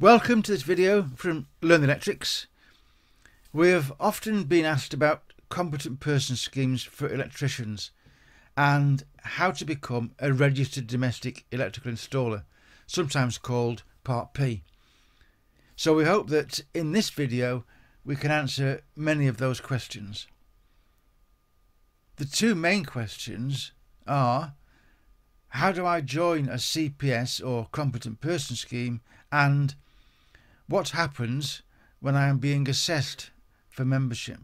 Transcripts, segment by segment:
Welcome to this video from Learn the Electrics. We have often been asked about competent person schemes for electricians and how to become a registered domestic electrical installer, sometimes called Part P. So we hope that in this video we can answer many of those questions. The two main questions are how do I join a CPS or competent person scheme and what happens when I am being assessed for membership?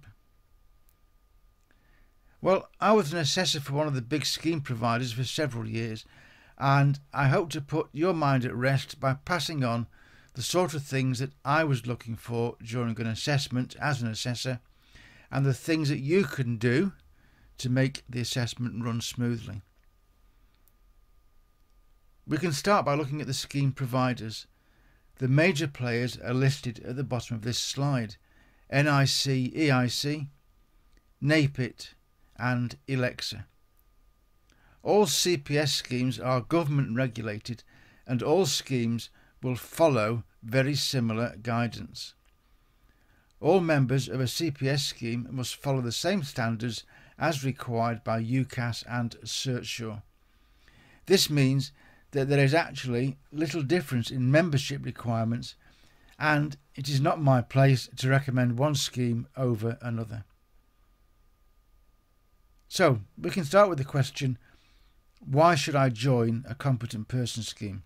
Well, I was an assessor for one of the big scheme providers for several years, and I hope to put your mind at rest by passing on the sort of things that I was looking for during an assessment as an assessor, and the things that you can do to make the assessment run smoothly. We can start by looking at the scheme providers. The major players are listed at the bottom of this slide NICEIC, NAPIT, and ELECSA. All CPS schemes are government regulated and all schemes will follow very similar guidance. All members of a CPS scheme must follow the same standards as required by UKAS and CertSure. This means that there is actually little difference in membership requirements and it is not my place to recommend one scheme over another. So, we can start with the question why should I join a competent person scheme?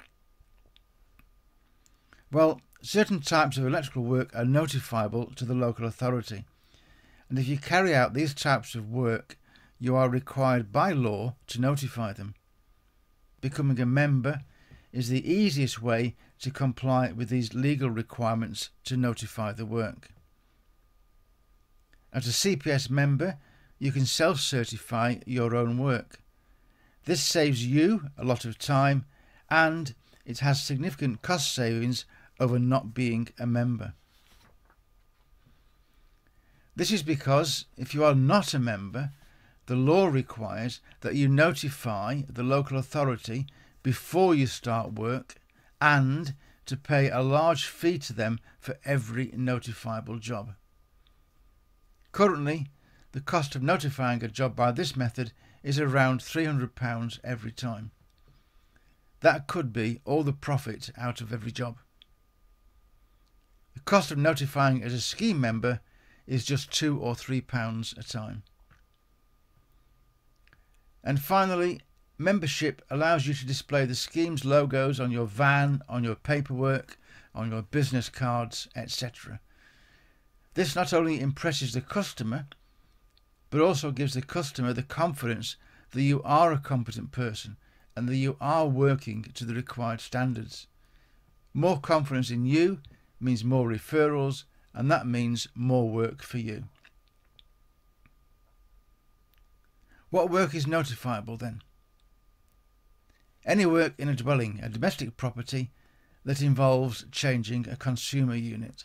Well, certain types of electrical work are notifiable to the local authority, and if you carry out these types of work, you are required by law to notify them becoming a member is the easiest way to comply with these legal requirements to notify the work. As a CPS member, you can self certify your own work. This saves you a lot of time and it has significant cost savings over not being a member. This is because if you are not a member, the law requires that you notify the local authority before you start work and to pay a large fee to them for every notifiable job. Currently, the cost of notifying a job by this method is around £300 every time. That could be all the profit out of every job. The cost of notifying as a scheme member is just two or three pounds a time. And finally, membership allows you to display the scheme's logos on your van, on your paperwork, on your business cards, etc. This not only impresses the customer, but also gives the customer the confidence that you are a competent person and that you are working to the required standards. More confidence in you means more referrals, and that means more work for you. What work is notifiable then? Any work in a dwelling, a domestic property, that involves changing a consumer unit.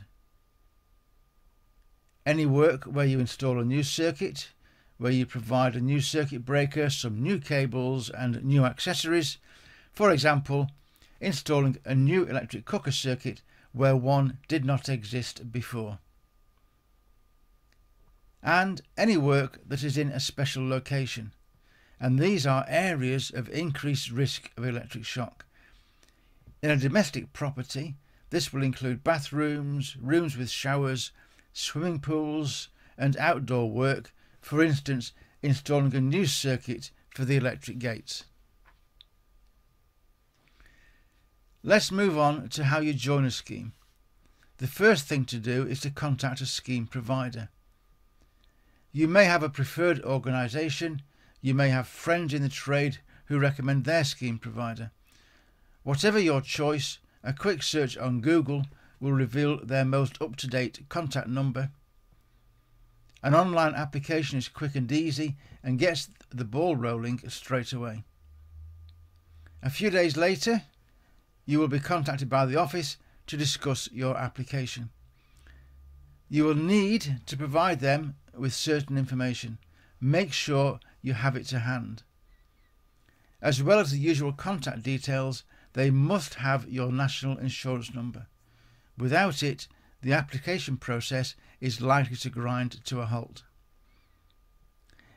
Any work where you install a new circuit, where you provide a new circuit breaker, some new cables, and new accessories. For example, installing a new electric cooker circuit where one did not exist before and any work that is in a special location. And these are areas of increased risk of electric shock. In a domestic property, this will include bathrooms, rooms with showers, swimming pools, and outdoor work, for instance, installing a new circuit for the electric gates. Let's move on to how you join a scheme. The first thing to do is to contact a scheme provider. You may have a preferred organisation, you may have friends in the trade who recommend their scheme provider. Whatever your choice, a quick search on Google will reveal their most up to date contact number. An online application is quick and easy and gets the ball rolling straight away. A few days later, you will be contacted by the office to discuss your application. You will need to provide them with certain information. Make sure you have it to hand. As well as the usual contact details, they must have your national insurance number. Without it, the application process is likely to grind to a halt.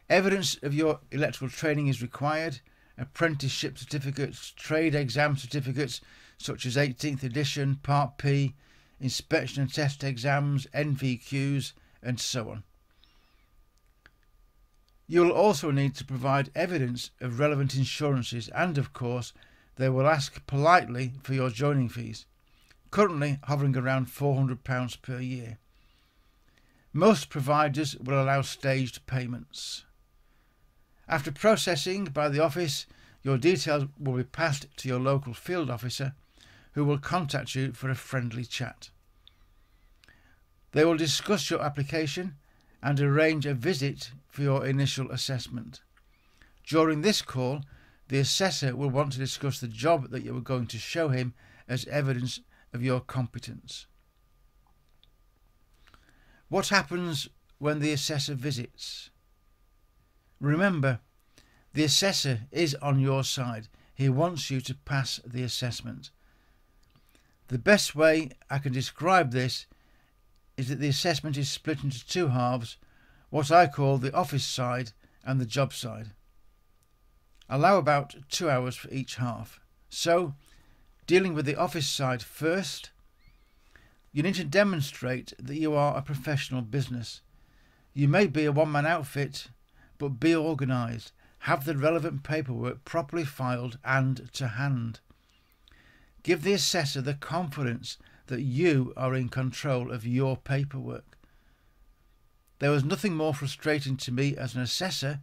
Evidence of your electrical training is required. Apprenticeship certificates, trade exam certificates such as 18th edition, Part P, inspection and test exams, NVQs, and so on. You will also need to provide evidence of relevant insurances and, of course, they will ask politely for your joining fees, currently hovering around £400 per year. Most providers will allow staged payments. After processing by the office, your details will be passed to your local field officer who will contact you for a friendly chat. They will discuss your application and arrange a visit for your initial assessment. During this call, the assessor will want to discuss the job that you are going to show him as evidence of your competence. What happens when the assessor visits? Remember, the assessor is on your side. He wants you to pass the assessment. The best way I can describe this is that the assessment is split into two halves, what I call the office side and the job side. Allow about two hours for each half. So, dealing with the office side first, you need to demonstrate that you are a professional business. You may be a one man outfit, but be organised. Have the relevant paperwork properly filed and to hand. Give the assessor the confidence that you are in control of your paperwork. There was nothing more frustrating to me as an assessor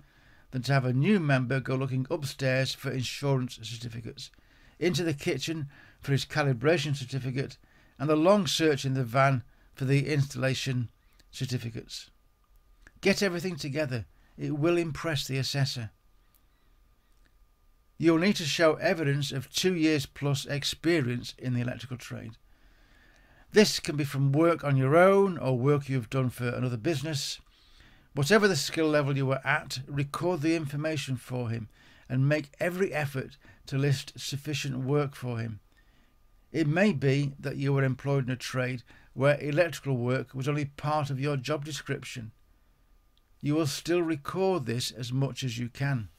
than to have a new member go looking upstairs for insurance certificates, into the kitchen for his calibration certificate, and the long search in the van for the installation certificates. Get everything together. It will impress the assessor. You'll need to show evidence of two years plus experience in the electrical trade. This can be from work on your own or work you've done for another business. Whatever the skill level you were at, record the information for him and make every effort to list sufficient work for him. It may be that you were employed in a trade where electrical work was only part of your job description. You will still record this as much as you can.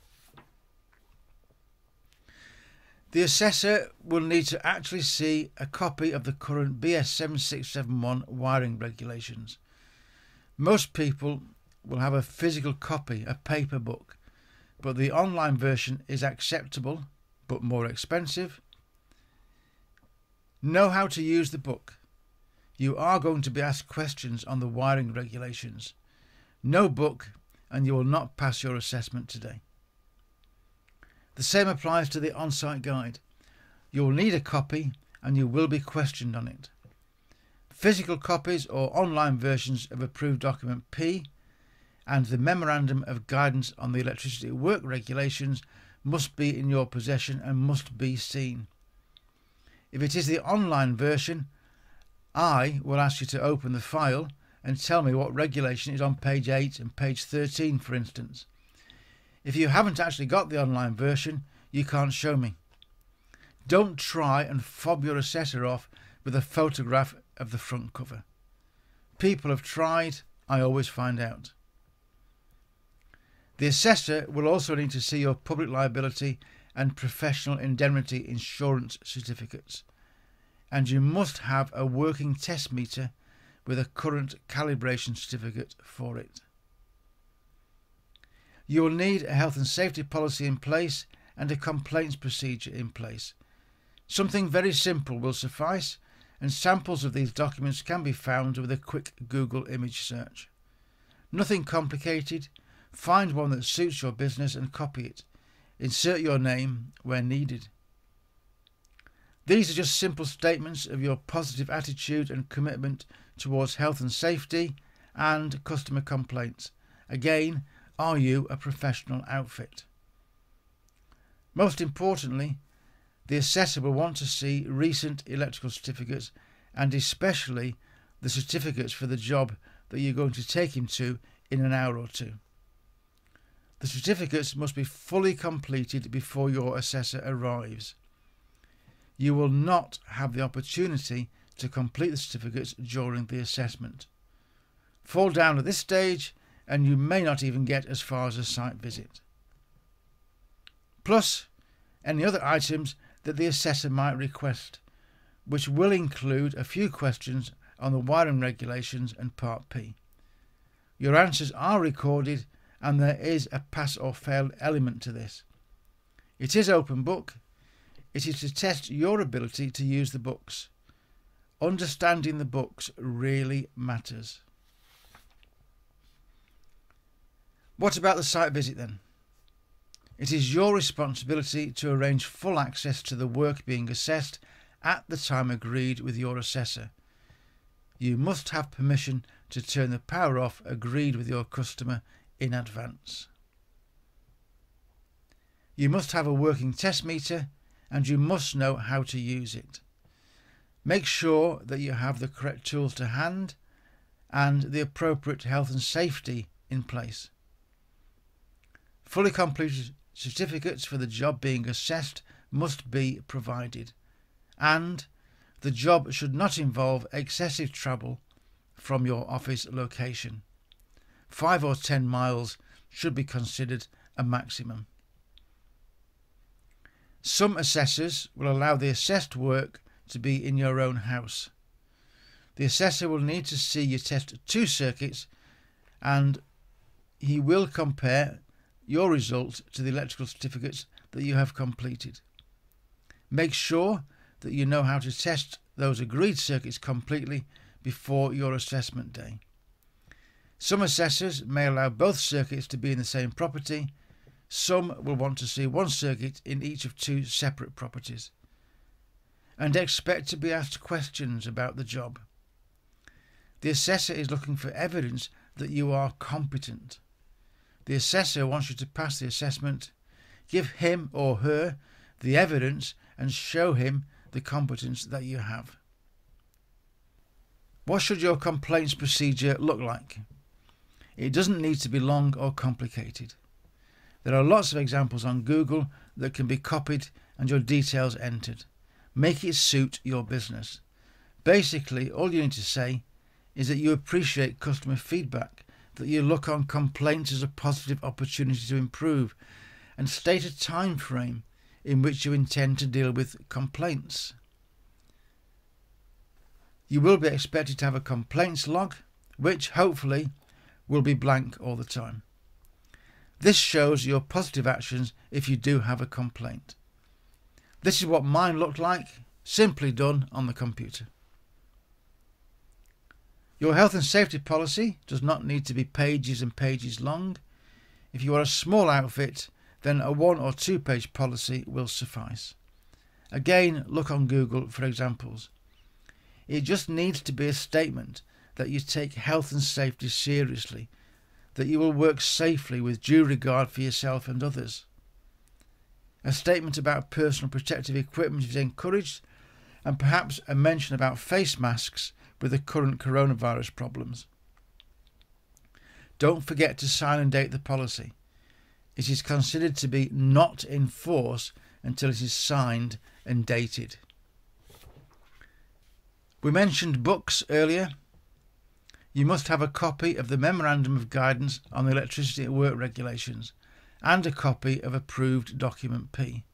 The assessor will need to actually see a copy of the current BS 7671 wiring regulations. Most people will have a physical copy, a paper book, but the online version is acceptable but more expensive. Know how to use the book. You are going to be asked questions on the wiring regulations. No book, and you will not pass your assessment today. The same applies to the on site guide. You will need a copy and you will be questioned on it. Physical copies or online versions of approved document P and the Memorandum of Guidance on the Electricity Work Regulations must be in your possession and must be seen. If it is the online version, I will ask you to open the file and tell me what regulation is on page 8 and page 13, for instance. If you haven't actually got the online version, you can't show me. Don't try and fob your assessor off with a photograph of the front cover. People have tried, I always find out. The assessor will also need to see your public liability and professional indemnity insurance certificates, and you must have a working test meter with a current calibration certificate for it. You will need a health and safety policy in place and a complaints procedure in place. Something very simple will suffice, and samples of these documents can be found with a quick Google image search. Nothing complicated, Find one that suits your business and copy it. Insert your name where needed. These are just simple statements of your positive attitude and commitment towards health and safety and customer complaints. Again, are you a professional outfit? Most importantly, the assessor will want to see recent electrical certificates and especially the certificates for the job that you're going to take him to in an hour or two. The certificates must be fully completed before your assessor arrives. You will not have the opportunity to complete the certificates during the assessment. Fall down at this stage and you may not even get as far as a site visit. Plus, any other items that the assessor might request, which will include a few questions on the wiring regulations and Part P. Your answers are recorded and there is a pass or fail element to this. It is open book. It is to test your ability to use the books. Understanding the books really matters. What about the site visit then? It is your responsibility to arrange full access to the work being assessed at the time agreed with your assessor. You must have permission to turn the power off agreed with your customer in advance. You must have a working test meter and you must know how to use it. Make sure that you have the correct tools to hand and the appropriate health and safety in place. Fully completed certificates for the job being assessed must be provided, and the job should not involve excessive travel from your office location. Five or ten miles should be considered a maximum. Some assessors will allow the assessed work to be in your own house. The assessor will need to see you test two circuits and he will compare your results to the electrical certificates that you have completed. Make sure that you know how to test those agreed circuits completely before your assessment day. Some assessors may allow both circuits to be in the same property. Some will want to see one circuit in each of two separate properties and expect to be asked questions about the job. The assessor is looking for evidence that you are competent. The assessor wants you to pass the assessment, give him or her the evidence, and show him the competence that you have. What should your complaints procedure look like? It doesn't need to be long or complicated. There are lots of examples on Google that can be copied and your details entered. Make it suit your business. Basically, all you need to say is that you appreciate customer feedback that you look on complaints as a positive opportunity to improve and state a time frame in which you intend to deal with complaints. You will be expected to have a complaints log, which hopefully will be blank all the time. This shows your positive actions if you do have a complaint. This is what mine looked like, simply done on the computer. Your health and safety policy does not need to be pages and pages long. If you are a small outfit, then a one or two page policy will suffice. Again, look on Google for examples. It just needs to be a statement that you take health and safety seriously, that you will work safely with due regard for yourself and others. A statement about personal protective equipment is encouraged, and perhaps a mention about face masks with the current coronavirus problems. Don't forget to sign and date the policy. It is considered to be not in force until it is signed and dated. We mentioned books earlier. You must have a copy of the Memorandum of Guidance on the Electricity at Work regulations and a copy of approved document P.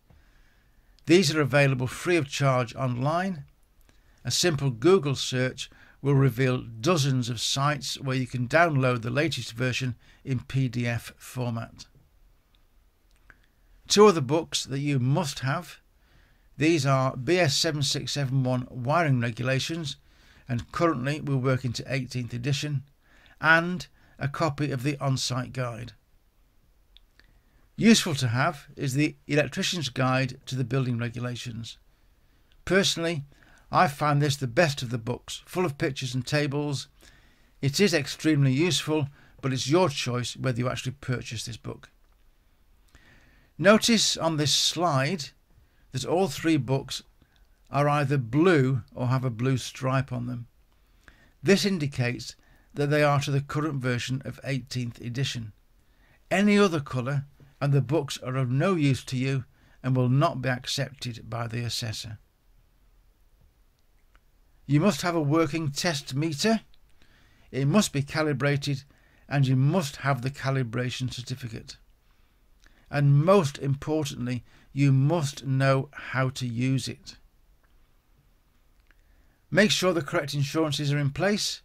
These are available free of charge online a simple Google search will reveal dozens of sites where you can download the latest version in PDF format. Two other books that you must have. These are BS 7671 Wiring Regulations, and currently we're working to 18th edition, and a copy of the on site guide. Useful to have is the Electrician's Guide to the Building Regulations. Personally, I find this the best of the books, full of pictures and tables. It is extremely useful, but it's your choice whether you actually purchase this book. Notice on this slide that all three books are either blue or have a blue stripe on them. This indicates that they are to the current version of 18th edition. Any other colour and the books are of no use to you and will not be accepted by the assessor. You must have a working test meter. It must be calibrated and you must have the calibration certificate. And most importantly, you must know how to use it. Make sure the correct insurances are in place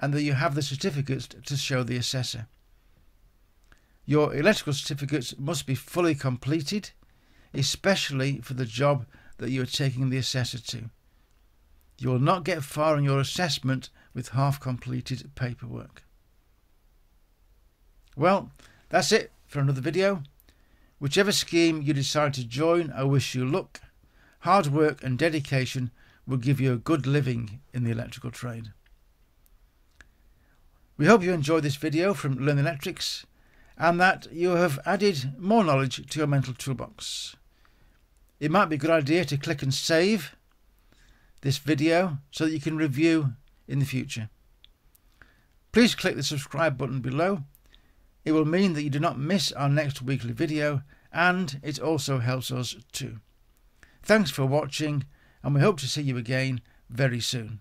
and that you have the certificates to show the assessor. Your electrical certificates must be fully completed, especially for the job that you are taking the assessor to. You will not get far in your assessment with half completed paperwork. Well, that's it for another video. Whichever scheme you decide to join, I wish you luck. Hard work and dedication will give you a good living in the electrical trade. We hope you enjoyed this video from Learn Electrics and that you have added more knowledge to your mental toolbox. It might be a good idea to click and save this video so that you can review in the future. Please click the subscribe button below. It will mean that you do not miss our next weekly video and it also helps us too. Thanks for watching and we hope to see you again very soon.